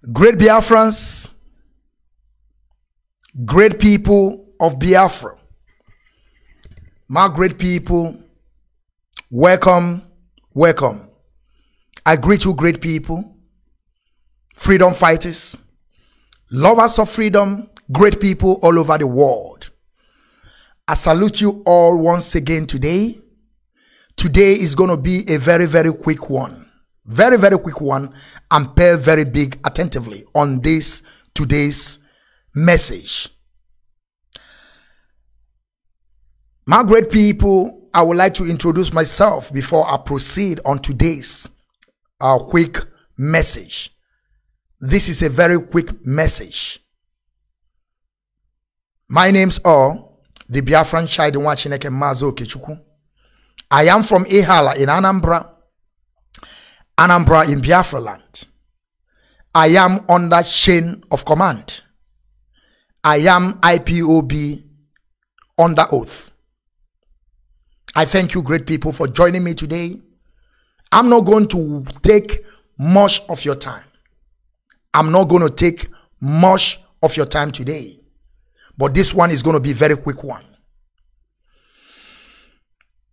Great Biafrans, great people of Biafra, my great people, welcome, welcome. I greet you, great people, freedom fighters, lovers of freedom, great people all over the world. I salute you all once again today. Today is going to be a very, very quick one very, very quick one and pay very big attentively on this today's message. My great people, I would like to introduce myself before I proceed on today's uh, quick message. This is a very quick message. My name's all the Biafran Child Chineke Mazo Kechuku. I am from Ihiala in Anambra. Anambra in Biafra land. I am under chain of command. I am IPOB under oath. I thank you, great people, for joining me today. I'm not going to take much of your time. I'm not going to take much of your time today. But this one is going to be very quick one.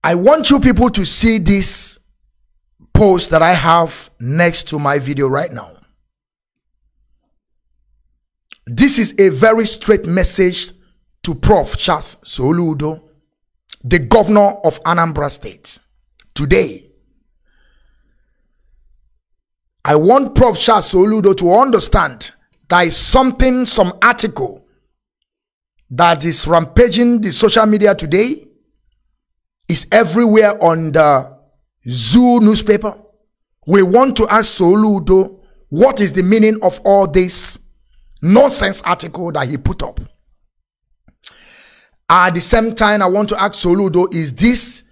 I want you people to see this post that I have next to my video right now. This is a very straight message to Prof. Charles Soludo, the governor of Anambra State. Today, I want Prof. Charles Soludo to understand is something, some article that is rampaging the social media today, is everywhere on the Zoo newspaper. We want to ask Soludo what is the meaning of all this nonsense article that he put up. At the same time, I want to ask Soludo, is this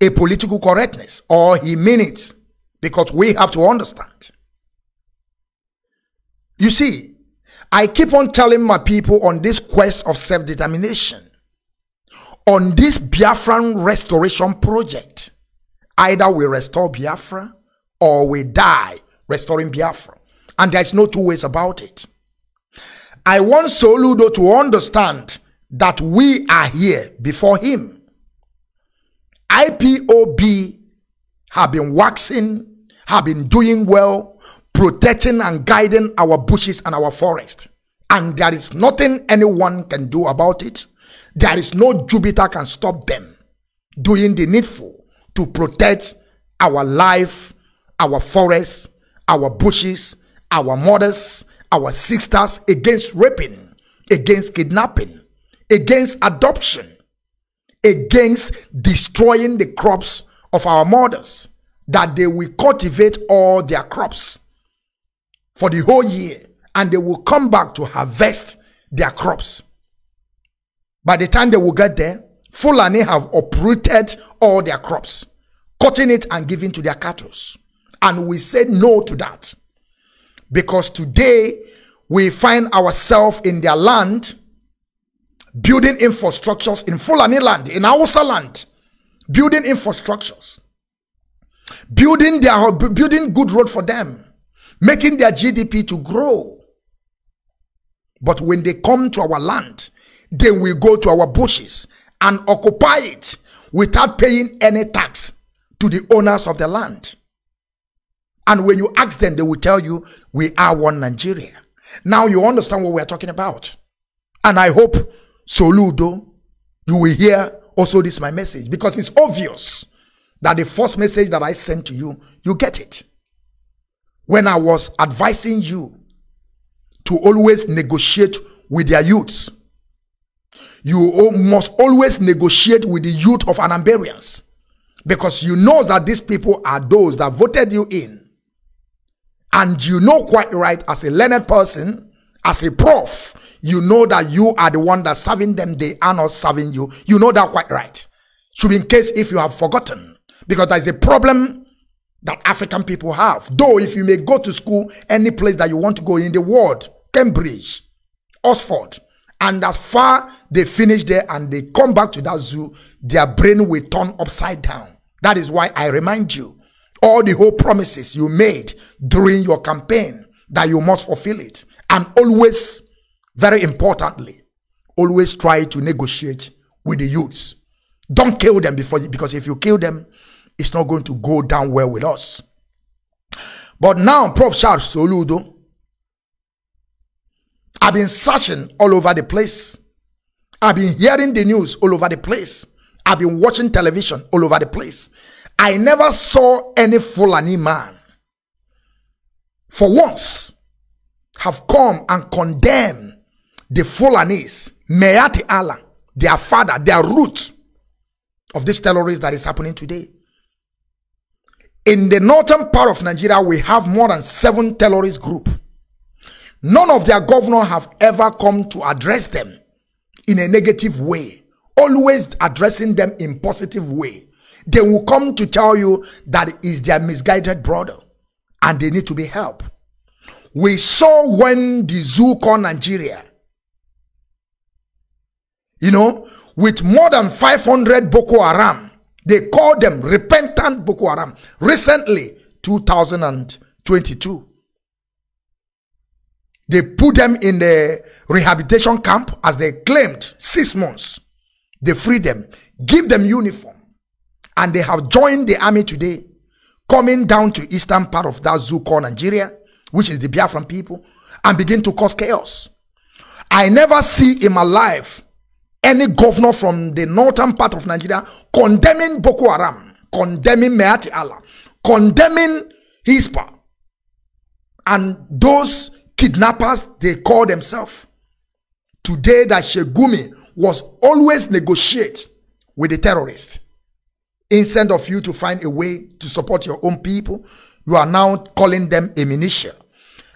a political correctness or he mean it? Because we have to understand. You see, I keep on telling my people on this quest of self-determination, on this Biafran restoration project, Either we restore Biafra or we die restoring Biafra. And there's no two ways about it. I want Soludo to understand that we are here before him. IPOB have been waxing, have been doing well, protecting and guiding our bushes and our forest. And there is nothing anyone can do about it. There is no Jupiter can stop them doing the needful to protect our life, our forests, our bushes, our mothers, our sisters against raping, against kidnapping, against adoption, against destroying the crops of our mothers, that they will cultivate all their crops for the whole year and they will come back to harvest their crops. By the time they will get there, Fulani have uprooted all their crops, cutting it and giving to their cattle. And we said no to that. Because today we find ourselves in their land, building infrastructures in Fulani land, in Hausa land, building infrastructures, building their building good road for them, making their GDP to grow. But when they come to our land, they will go to our bushes and occupy it without paying any tax to the owners of the land. And when you ask them, they will tell you, we are one Nigeria. Now you understand what we're talking about. And I hope, Soludo, you will hear also this my message because it's obvious that the first message that I sent to you, you get it. When I was advising you to always negotiate with their youths, you must always negotiate with the youth of Anambarians because you know that these people are those that voted you in. And you know quite right as a learned person, as a prof, you know that you are the one that's serving them, they are not serving you. You know that quite right. Should be in case if you have forgotten. Because there is a problem that African people have. Though if you may go to school, any place that you want to go in the world, Cambridge, Oxford, and as far they finish there and they come back to that zoo, their brain will turn upside down. That is why I remind you all the whole promises you made during your campaign that you must fulfill it. And always, very importantly, always try to negotiate with the youths. Don't kill them before because if you kill them, it's not going to go down well with us. But now, Prof. Charles Soludo, I've been searching all over the place. I've been hearing the news all over the place. I've been watching television all over the place. I never saw any Fulani man for once have come and condemn the Fulanis, Miyetti Allah, their father, their root of this terrorism that is happening today. In the northern part of Nigeria, we have more than seven terrorist groups. None of their governor have ever come to address them in a negative way, always addressing them in positive way. They will come to tell you that is their misguided brother and they need to be helped. We saw when the zoo called Nigeria, you know, with more than 500 Boko Haram, they called them repentant Boko Haram. Recently, 2022. They put them in the rehabilitation camp as they claimed six months. They freed them, give them uniform, and they have joined the army today, coming down to eastern part of that zoo called Nigeria, which is the Biafran people, and begin to cause chaos. I never see in my life any governor from the northern part of Nigeria condemning Boko Haram, condemning Miyetti Allah, condemning Hispa, and those kidnappers they call themselves. Today that Sheikh Gumi was always negotiate with the terrorists. Instead of you to find a way to support your own people, you are now calling them a militia.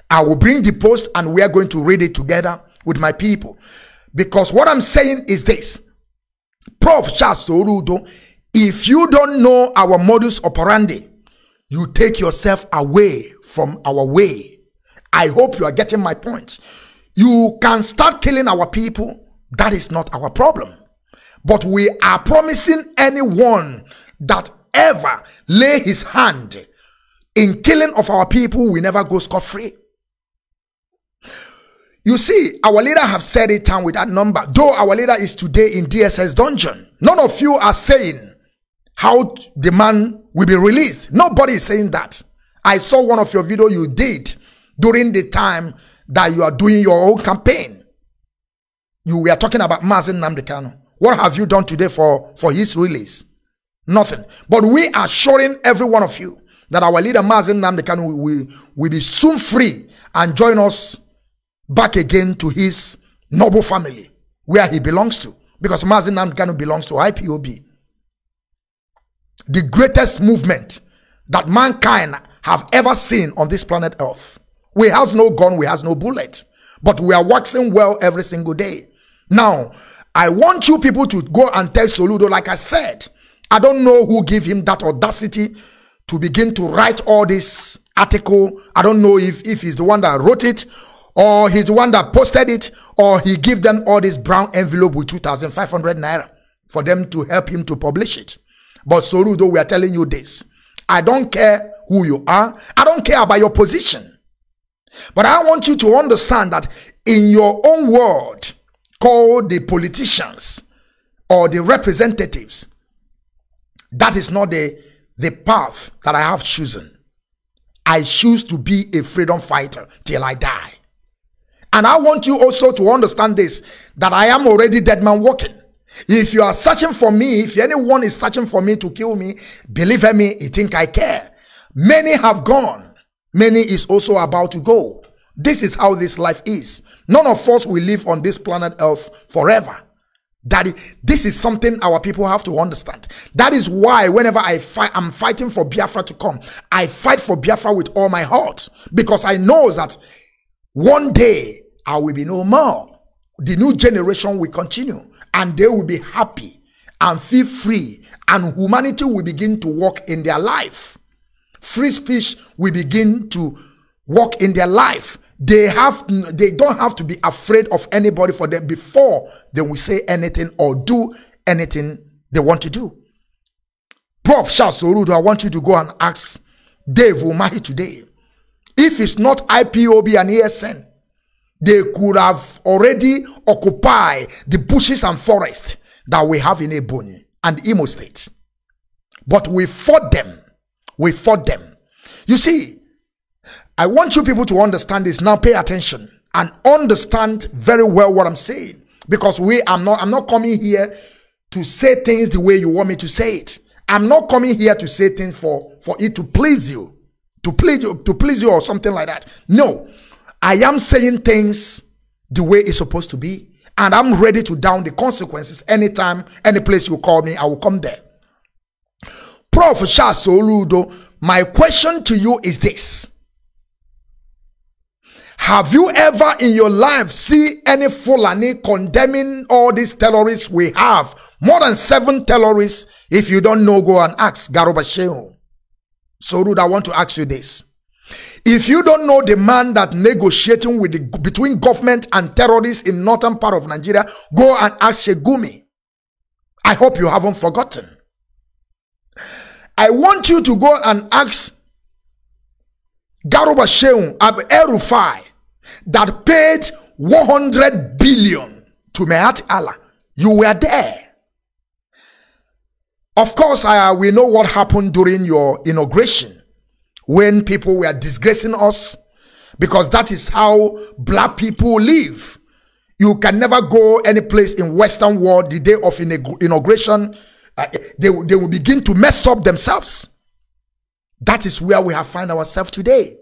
I will bring the post and we are going to read it together with my people. Because what I'm saying is this. Prof. Charles Soludo, if you don't know our modus operandi, you take yourself away from our way. I hope you are getting my point. You can start killing our people. That is not our problem. But we are promising anyone that ever lay his hand in killing of our people will never go scot-free. You see, our leader have said it down with that number. Though our leader is today in DSS dungeon, none of you are saying how the man will be released. Nobody is saying that. I saw one of your video you did during the time that you are doing your own campaign. You were talking about Mazi Nnamdi Kanu. What have you done today for, for his release? Nothing. But we are assuring every one of you that our leader Mazi Nnamdi Kanu will, will be soon free and join us back again to his noble family where he belongs to. Because Mazi Nnamdi Kanu belongs to IPOB. The greatest movement that mankind have ever seen on this planet Earth. We has no gun, we has no bullet. But we are waxing well every single day. Now, I want you people to go and tell Soludo, like I said, I don't know who gave him that audacity to begin to write all this article. I don't know if, if he's the one that wrote it or he's the one that posted it, or he give them all this brown envelope with 2,500 naira for them to help him to publish it. But Soludo, we are telling you this. I don't care who you are. I don't care about your position. But I want you to understand that in your own world, called the politicians or the representatives, that is not the, the path that I have chosen. I choose to be a freedom fighter till I die. And I want you also to understand this that I am already dead man walking. If you are searching for me, if anyone is searching for me to kill me, believe me, you think I care. Many have gone, many is also about to go. This is how this life is. None of us will live on this planet Earth forever. That this is something our people have to understand. That is why whenever I fight, I'm fighting for Biafra to come. I fight for Biafra with all my heart because I know that one day I will be no more. The new generation will continue and they will be happy and feel free and humanity will begin to walk in their life. Free speech will begin to walk in their life. They have they don't have to be afraid of anybody for them before they will say anything or do anything they want to do. Prof. Charles Soludo, I want you to go and ask Dave Umahi today if it's not IPOB and ESN, they could have already occupied the bushes and forest that we have in Ebonyi and Imo State. But we fought them. We fought them. You see, I want you people to understand this. Now pay attention and understand very well what I'm saying. Because we I'm not I'm not coming here to say things the way you want me to say it. I'm not coming here to say things for, for it to please you. To please you, to please you or something like that. No. I am saying things the way it's supposed to be. And I'm ready to down the consequences anytime, any place you call me, I will come there. Prof. Charles Soludo, my question to you is this. Have you ever in your life see any Fulani condemning all these terrorists we have? More than seven terrorists. If you don't know, go and ask Garuba Shehu. Soludo, I want to ask you this. If you don't know the man that negotiating with the, between government and terrorists in northern part of Nigeria, go and ask Sheikh Gumi. I hope you haven't forgotten. I want you to go and ask Garuba Shehu El-Rufai that paid 100 billion to Miyetti Allah. You were there. Of course, I, we know what happened during your inauguration when people were disgracing us because that is how black people live. You can never go any place in Western world the day of inauguration. They, they will begin to mess up themselves. That is where we have found ourselves today.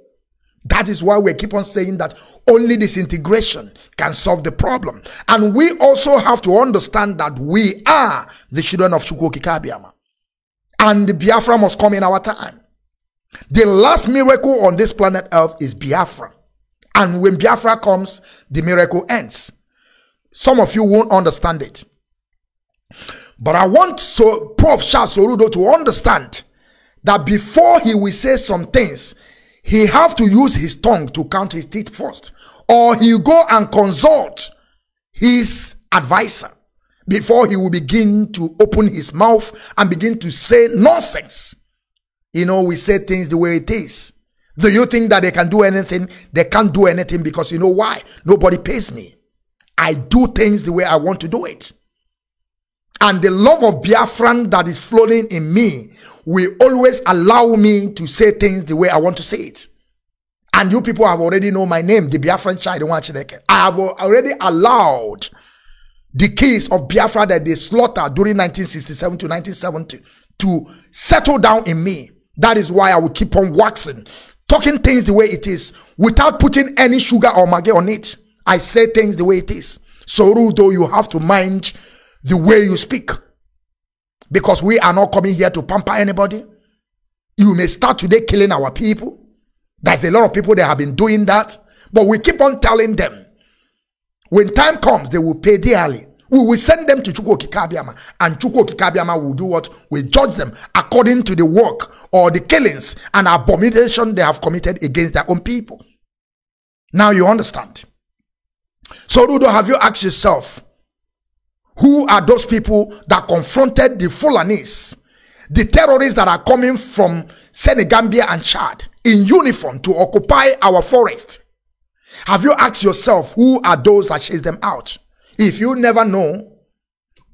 That is why we keep on saying that only disintegration can solve the problem. And we also have to understand that we are the children of Chukwu Kabiama. And Biafra must come in our time. The last miracle on this planet Earth is Biafra. And when Biafra comes, the miracle ends. Some of you won't understand it. But I want so Prof. Charles Soludo to understand that before he will say some things, he have to use his tongue to count his teeth first. Or he go and consult his advisor before he will begin to open his mouth and begin to say nonsense. You know we say things the way it is. Do you think that they can do anything? They can't do anything because you know why? Nobody pays me. I do things the way i want to do it and the love of Biafran that is flowing in me will always allow me to say things the way I want to say it. And you people have already know my name, the Biafran child. I have already allowed the case of Biafra that they slaughtered during 1967 to 1970 to settle down in me. That is why I will keep on waxing, talking things the way it is without putting any sugar or maggi on it. I say things the way it is. So, though you have to mind the way you speak. Because we are not coming here to pamper anybody. You may start today killing our people. There's a lot of people that have been doing that. But we keep on telling them when time comes, they will pay dearly. We will send them to Chukwu and Chukwu will do what? We judge them according to the work or the killings and abomination they have committed against their own people. Now you understand. Soludo, have you asked yourself, who are those people that confronted the Fulanis, the terrorists that are coming from Senegambia and Chad in uniform to occupy our forest? Have you asked yourself who are those that chase them out? If you never know,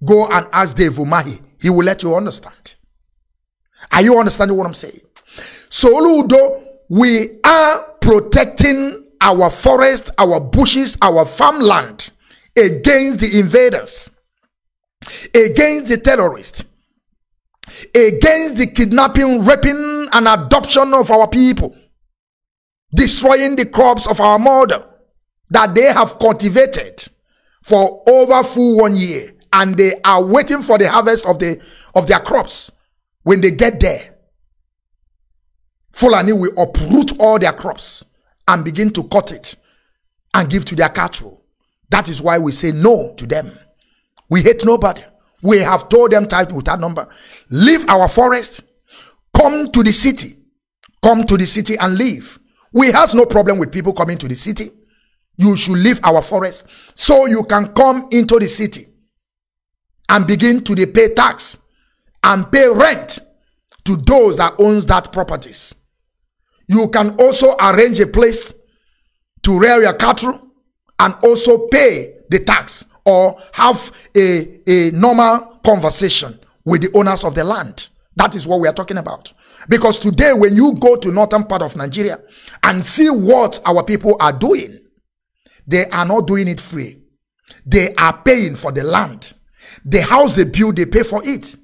go and ask Dave Umahi. He will let you understand. Are you understanding what I'm saying? Soludo, we are protecting our forest, our bushes, our farmland against the invaders against the terrorists, against the kidnapping, raping, and adoption of our people, destroying the crops of our mother that they have cultivated for over full one year, and they are waiting for the harvest of the of their crops. When they get there, Fulani will uproot all their crops and begin to cut it and give to their cattle. That is why we say no to them. We hate nobody. We have told them time without number, leave our forest, come to the city, come to the city and live. We have no problem with people coming to the city. You should leave our forest so you can come into the city and begin to pay tax and pay rent to those that owns that properties. You can also arrange a place to rear your cattle and also pay the tax or have a, a normal conversation with the owners of the land. That is what we are talking about. Because today, when you go to northern part of Nigeria and see what our people are doing, they are not doing it free. They are paying for the land. The house they build, they pay for it.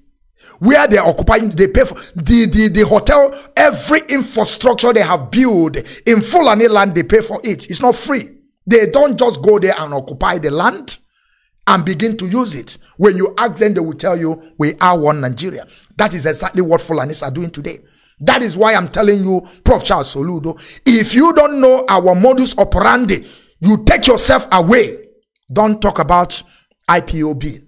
Where they're occupying, they pay for the, the, the hotel, every infrastructure they have built in Fulani land, they pay for it. It's not free. They don't just go there and occupy the land and begin to use it. When you ask them, they will tell you, we are one Nigeria. That is exactly what Fulanis are doing today. That is why I'm telling you, Prof. Charles Soludo, if you don't know our modus operandi, you take yourself away. Don't talk about IPOB.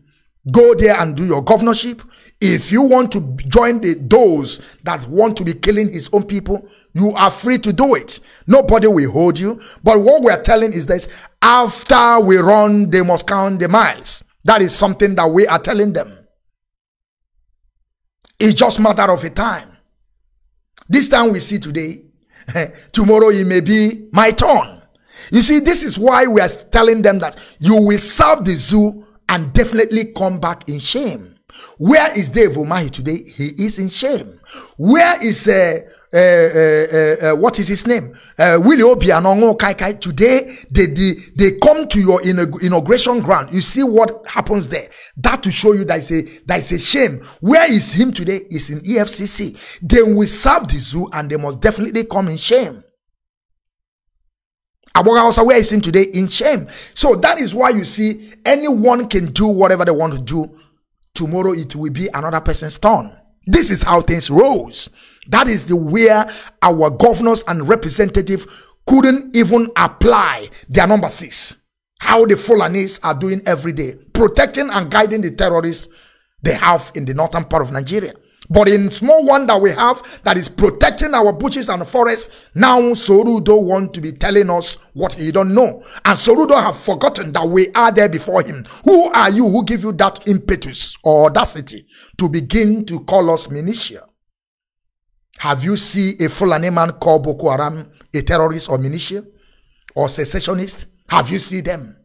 Go there and do your governorship. If you want to join the those that want to be killing his own people, you are free to do it. Nobody will hold you. But what we are telling is this after we run, they must count the miles. That is something that we are telling them. It's just matter of a time. This time we see today, tomorrow it may be my turn. You see, this is why we are telling them that you will serve the zoo and definitely come back in shame. Where is Dave Umahi today? He is in shame. Where is uh, uh, uh, uh, what is his name? Uh, Willie Obianongo Kai Kai. Today, they, they, they come to your inauguration ground. You see what happens there. That to show you that is a, that is a shame. Where is him today? Is in EFCC. They will serve the zoo and they must definitely come in shame. Aboga where is him today? In shame. So that is why you see anyone can do whatever they want to do. Tomorrow it will be another person's turn. This is how things rose. That is the where our governors and representatives couldn't even apply their number six. How the Fulanis are doing every day, protecting and guiding the terrorists they have in the northern part of Nigeria. But in small one that we have that is protecting our bushes and forests, now Soludo want to be telling us what he don't know. And Soludo have forgotten that we are there before him. Who are you who give you that impetus or audacity to begin to call us militia? Have you seen a Fulani man call Boko Haram a terrorist or militia or secessionist? Have you seen them?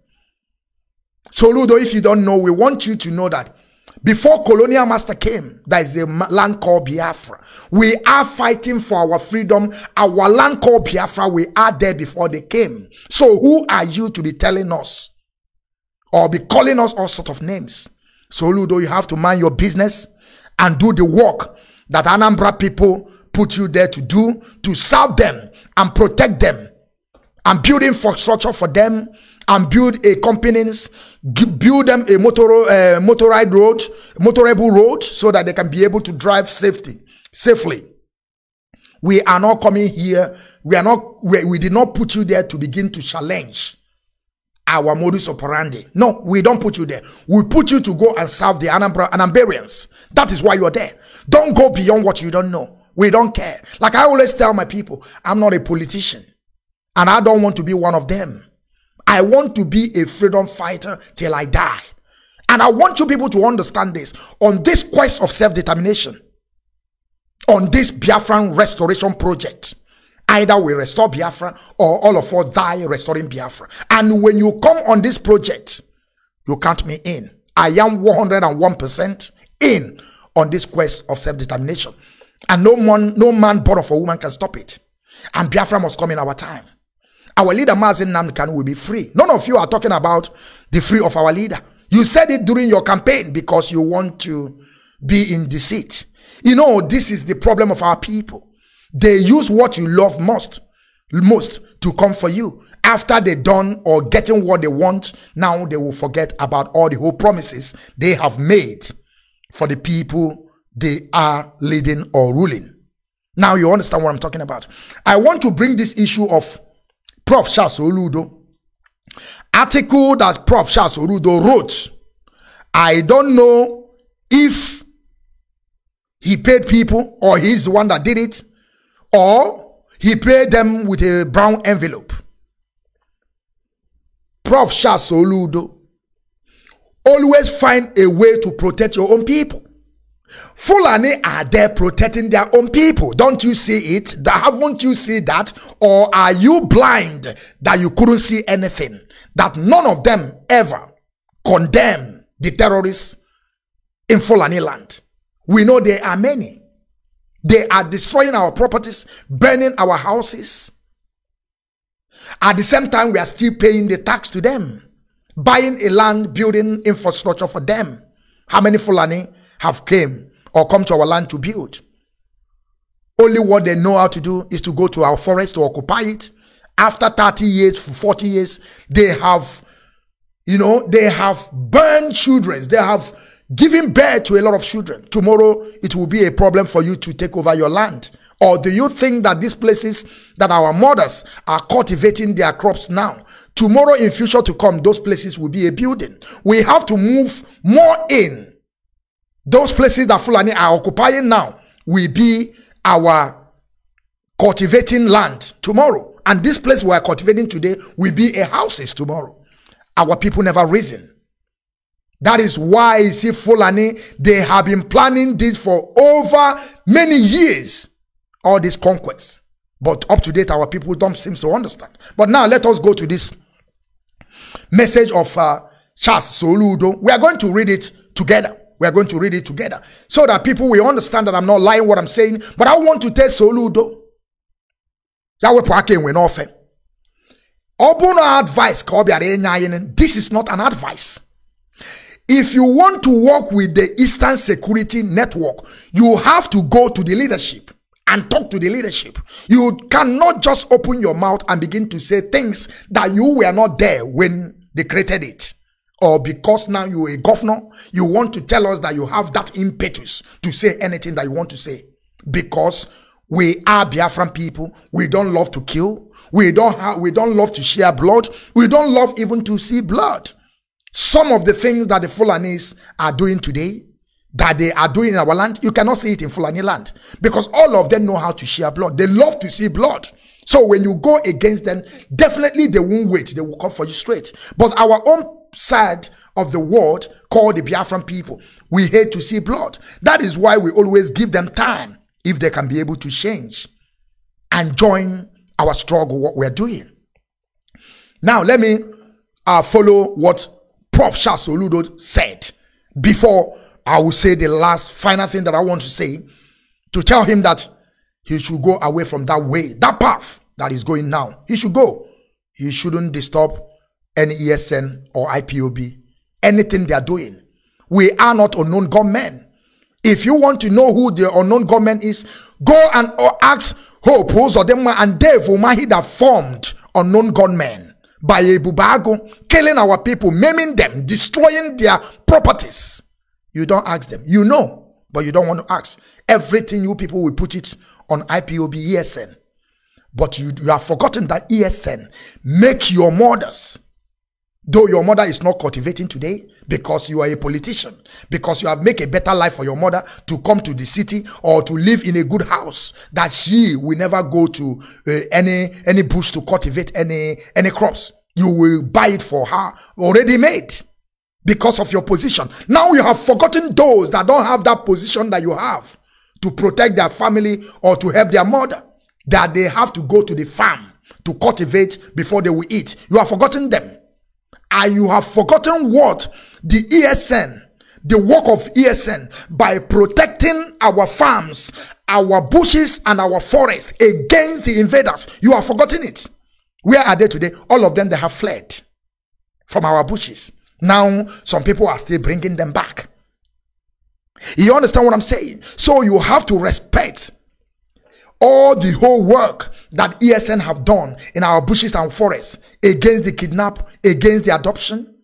Soludo, if you don't know, we want you to know that before colonial master came, there is a land called Biafra. We are fighting for our freedom. Our land called Biafra, we are there before they came. So who are you to be telling us or be calling us all sort of names? Soludo, you have to mind your business and do the work that Anambra people put you there to do, to serve them and protect them and build infrastructure for them and build a companies, build them a motor, uh, motorized road, motorable road, so that they can be able to drive safety, safely. We are not coming here. We are not. We, we did not put you there to begin to challenge our modus operandi. No, we don't put you there. We put you to go and serve the Anambra Anambarians. That is why you're there. Don't go beyond what you don't know. We don't care. Like I always tell my people, I'm not a politician, and I don't want to be one of them. I want to be a freedom fighter till I die. And I want you people to understand this on this quest of self determination, on this Biafran restoration project. Either we restore Biafra or all of us die restoring Biafra. And when you come on this project, you count me in. I am 101% in on this quest of self determination. And no man, no man born of a woman can stop it. And Biafra must come in our time. Our leader, Mazi Nnamdi Kanu, will be free. None of you are talking about the free of our leader. You said it during your campaign because you want to be in deceit. You know, this is the problem of our people. They use what you love most, most to come for you. After they done or getting what they want, now they will forget about all the whole promises they have made for the people they are leading or ruling. Now you understand what I'm talking about. I want to bring this issue of Prof. Charles Soludo. Article that Prof. Charles Soludo wrote. I don't know if he paid people or he's the one that did it or he paid them with a brown envelope. Prof. Charles Soludo. Always find a way to protect your own people. Fulani are there protecting their own people. Don't you see it? Haven't you seen that? Or are you blind that you couldn't see anything? That none of them ever condemn the terrorists in Fulani land. We know there are many. They are destroying our properties, burning our houses. At the same time, we are still paying the tax to them, buying a land, building infrastructure for them. How many Fulani have came or come to our land to build? Only what they know how to do is to go to our forest to occupy it. After 30 years, 40 years, they have, you know, they have burned children. They have given birth to a lot of children. Tomorrow, it will be a problem for you to take over your land. Or do you think that these places that our mothers are cultivating their crops now, tomorrow in future to come, those places will be a building. We have to move more in. Those places that Fulani are occupying now will be our cultivating land tomorrow. And this place we are cultivating today will be a houses tomorrow. Our people never reason. That is why you see Fulani, they have been planning this for over many years. All these conquests. But up to date, our people don't seem to understand. But now let us go to this message of uh, Charles Soludo. We are going to read it together. We are going to read it together so that people will understand that I'm not lying what I'm saying. But I want to tell Soludo. advice this is not an advice if you want to work with the Eastern Security Network, you have to go to the leadership and talk to the leadership. You cannot just open your mouth and begin to say things that you were not there when they created it. Or because now you're a governor, you want to tell us that you have that impetus to say anything that you want to say. Because we are Biafran people. We don't love to kill. We don't have, we don't love to share blood. We don't love even to see blood. Some of the things that the Fulanis are doing today, that they are doing in our land, you cannot see it in Fulani land because all of them know how to share blood. They love to see blood. So when you go against them, definitely they won't wait. They will come for you straight. But our own side of the world, called the Biafran people, we hate to see blood. That is why we always give them time if they can be able to change and join our struggle, what we're doing. Now, let me uh, follow what Prof. Soludo said before I will say the last final thing that I want to say to tell him that he should go away from that way, that path that is going now. He should go. He shouldn't disturb ESN or IPOB, anything they are doing. We are not unknown gunmen. If you want to know who the unknown gunman is, go and ask Hope, Uzodinma, and Dave Umahi that formed unknown gunmen by Ebubeagu, killing our people, maiming them, destroying their properties. You don't ask them. You know, but you don't want to ask. Everything you people will put it on IPOB ESN. But you, you have forgotten that ESN make your mothers Though your mother is not cultivating today because you are a politician, because you have made a better life for your mother to come to the city or to live in a good house, that she will never go to uh, any any bush to cultivate any any crops. You will buy it for her already made because of your position. Now you have forgotten those that don't have that position that you have to protect their family or to help their mother, that they have to go to the farm to cultivate before they will eat. You have forgotten them and you have forgotten what the ESN, the work of ESN, by protecting our farms, our bushes, and our forests against the invaders. You have forgotten it. Where are they today? All of them, they have fled from our bushes. Now, some people are still bringing them back. You understand what I'm saying? So you have to respect all the whole work that ESN have done in our bushes and forests against the kidnap, against the adoption,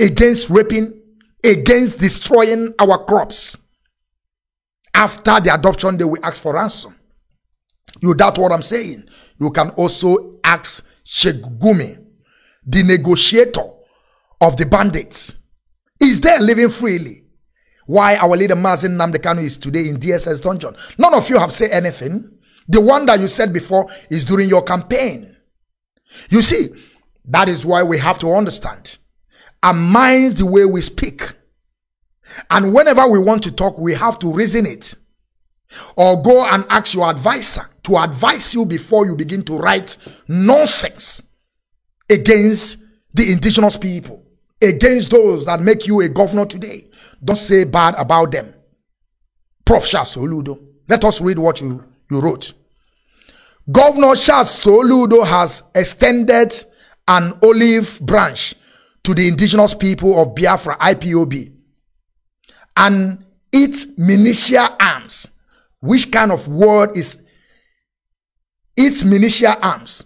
against raping, against destroying our crops. After the adoption, they will ask for ransom. You doubt what I'm saying? You can also ask Sheikh Gumi, the negotiator of the bandits. Is there living freely? Why our leader Mazi Nnamdi Kanu is today in DSS dungeon? None of you have said anything. The one that you said before is during your campaign. You see, that is why we have to understand. Our minds, the way we speak. And whenever we want to talk, we have to reason it. Or go and ask your advisor to advise you before you begin to write nonsense against the indigenous people, against those that make you a governor today. Don't say bad about them. Prof. Charles Soludo. Let us read what you, you wrote. Governor Charles Soludo has extended an olive branch to the indigenous people of Biafra, IPOB, and its militia arms. Which kind of word is its militia arms?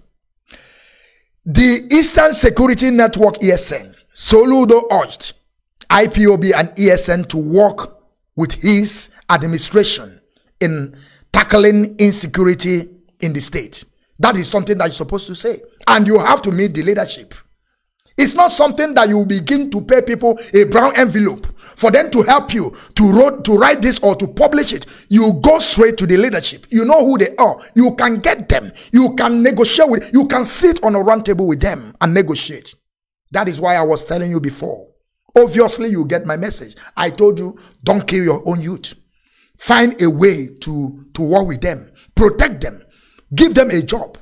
The Eastern Security Network ESN, Soludo urged IPOB and ESN to work with his administration in tackling insecurity in the state. That is something that you're supposed to say. And you have to meet the leadership. It's not something that you begin to pay people a brown envelope for them to help you to write, to write this or to publish it. You go straight to the leadership. You know who they are. You can get them. You can negotiate with. You can sit on a round table with them and negotiate. That is why I was telling you before. Obviously, you get my message. I told you, don't kill your own youth. Find a way to to work with them, protect them, give them a job.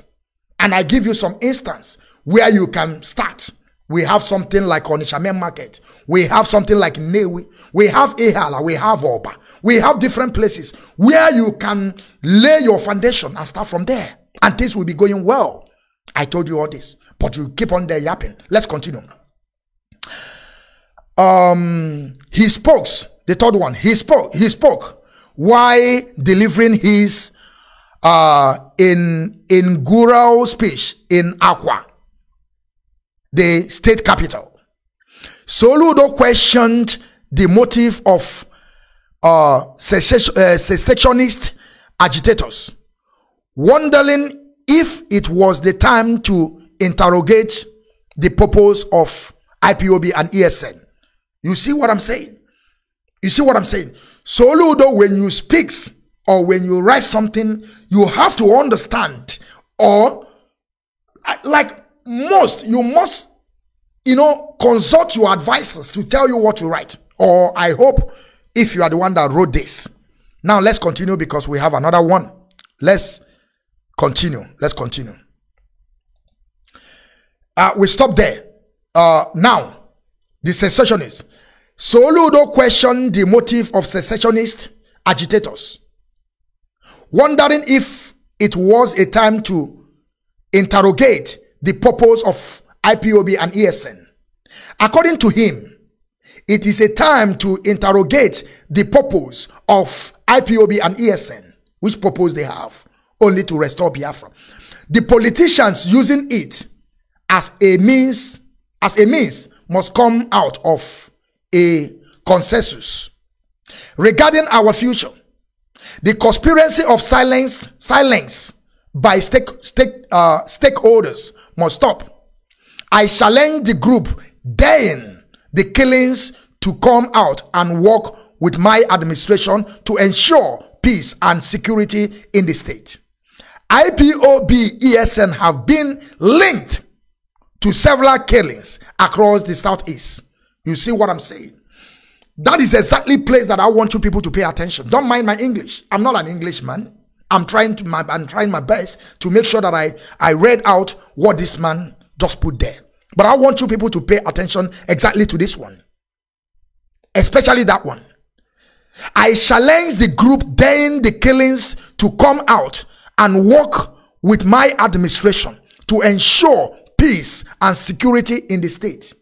And I give you some instance where you can start. We have something like Onitsha Main Market. We have something like Nnewi. We have Ehala. We have Oba. We have different places where you can lay your foundation and start from there. And things will be going well. I told you all this, but you keep on there yapping. Let's continue. Um, he spoke. The third one. He spoke. He spoke. Why delivering his uh, in in inaugural speech in Awka, the state capital. Soludo questioned the motive of uh, secessionist agitators, wondering if it was the time to interrogate the purpose of IPOB and ESN. You see what I'm saying? You see what I'm saying? Soludo, when you speaks, or when you write something, you have to understand, or like most, you must, you know, consult your advisors to tell you what to write. Or I hope if you are the one that wrote this. Now let's continue because we have another one. Let's continue. Let's continue. Uh, we stop there. Uh, now, the secessionists. Soludo questioned the motive of secessionist agitators wondering if it was a time to interrogate the purpose of IPOB and ESN. According to him, it is a time to interrogate the purpose of IPOB and ESN, which purpose they have, only to restore Biafra. The politicians using it as a means, as a means, must come out of a consensus regarding our future the conspiracy of silence, silence by stake, stake, uh, stakeholders must stop. I challenge the group daring the killings to come out and work with my administration to ensure peace and security in the state. IPOB ESN have been linked to several killings across the southeast. You see what I'm saying? That is exactly place that I want you people to pay attention. Don't mind my English. I'm not an Englishman. I'm trying to my I'm trying my best to make sure that I I read out what this man just put there. But I want you people to pay attention exactly to this one. Especially that one. I challenge the group daring the killings to come out and work with my administration to ensure peace and security in the state.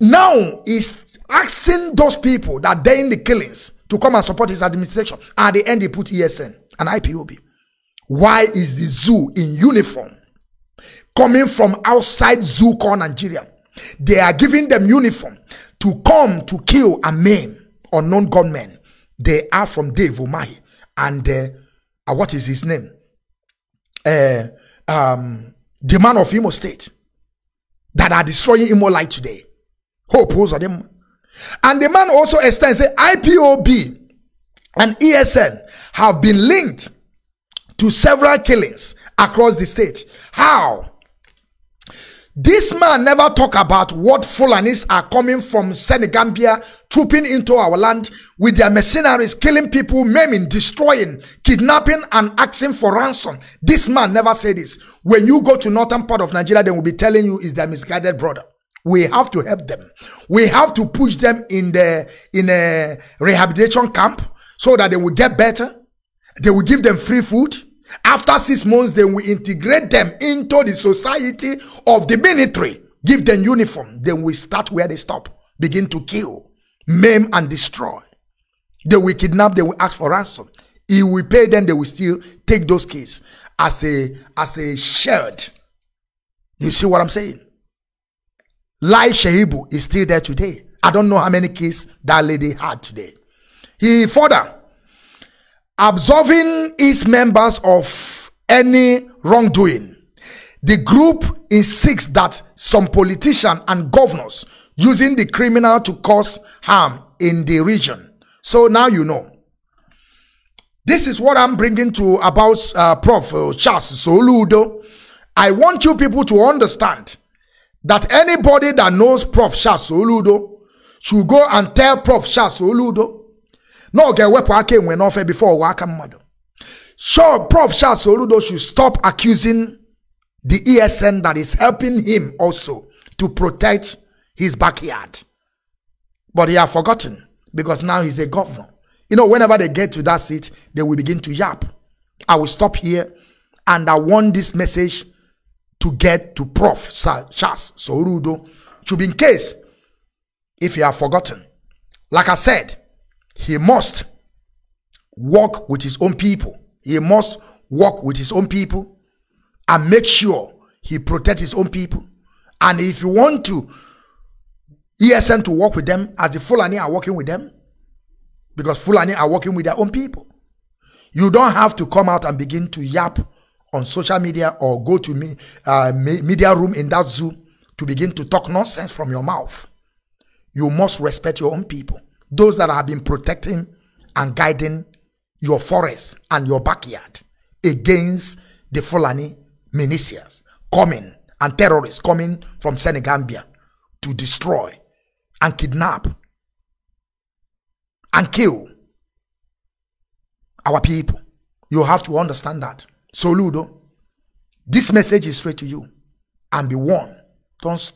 Now is asking those people that they're in the killings to come and support his administration. At the end, they put ESN and IPOB. Why is the zoo in uniform coming from outside zoo called Nigeria? They are giving them uniform to come to kill and maim unknown gunmen. They are from Dave Umahi and uh, uh, what is his name? Uh, um, the man of Imo State that are destroying Imo Light today. Hope, are them? And the man also extends, say IPOB and ESN have been linked to several killings across the state. How? This man never talk about what Fulanis are coming from Senegambia, trooping into our land with their mercenaries, killing people, maiming, destroying, kidnapping, and asking for ransom. This man never said this. When you go to northern part of Nigeria, they will be telling you is their misguided brother. We have to help them. We have to push them in the in a rehabilitation camp so that they will get better. They will give them free food after six months, then we integrate them into the society of the military, give them uniform. Then we start where they stop, begin to kill, maim, and destroy. They will kidnap, they will ask for ransom. If we pay them, they will still take those kids as a as a shared. You see what I'm saying? Leah Sharibu is still there today. I don't know how many kids that lady had today. He further absolving its members of any wrongdoing. The group insists that some politicians and governors using the criminal to cause harm in the region. So now you know. This is what I'm bringing to about uh, Prof. Charles Soludo. I want you people to understand that anybody that knows Prof. Charles Soludo should go and tell Prof. Charles Soludo na ọ ga-ewepụ aka enwe n'ofe before ọwa aka sure prof. Charles Soludo should stop accusing the esn that is helping him also to protect his backyard. But he have forgotten because now he's a governor. You know whenever they get to that seat they will begin to yap. I will stop here and i want this message to get to prof charles Soludo should be in case if you have forgotten like i said he must work with his own people. He must work with his own people and make sure he protect his own people. And if you want to ESN to work with them as the Fulani are working with them, because Fulani are working with their own people, you don't have to come out and begin to yap on social media or go to me, uh, media room in that zoo to begin to talk nonsense from your mouth. You must respect your own people those that have been protecting and guiding your forest and your backyard against the Fulani militias coming and terrorists coming from Senegambia to destroy and kidnap and kill our people. You have to understand that. Soludo, this message is straight to you and be warned. Don't,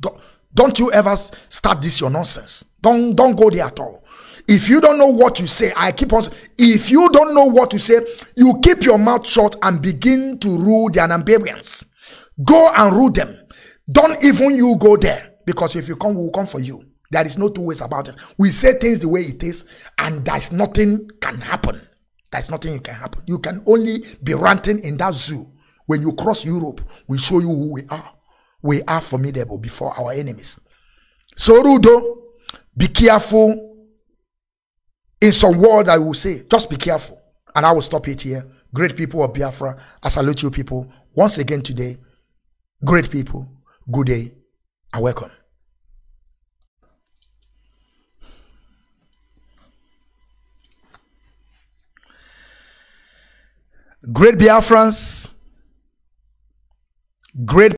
don't, don't you ever start this your nonsense. Don't don't go there at all. If you don't know what you say, I keep on. If you don't know what to say, you keep your mouth shut and begin to rule the Anambarians. Go and rule them. Don't even you go there because if you come, we will come for you. There is no two ways about it. We say things the way it is, and there's nothing can happen. There's nothing you can happen. You can only be ranting in that zoo. When you cross Europe, we show you who we are. We are formidable before our enemies. Soludo, be careful in some word I will say. Just be careful. And I will stop it here. Great people of Biafra, I salute you people once again today. Great people, good day and welcome. Great Biafrans, great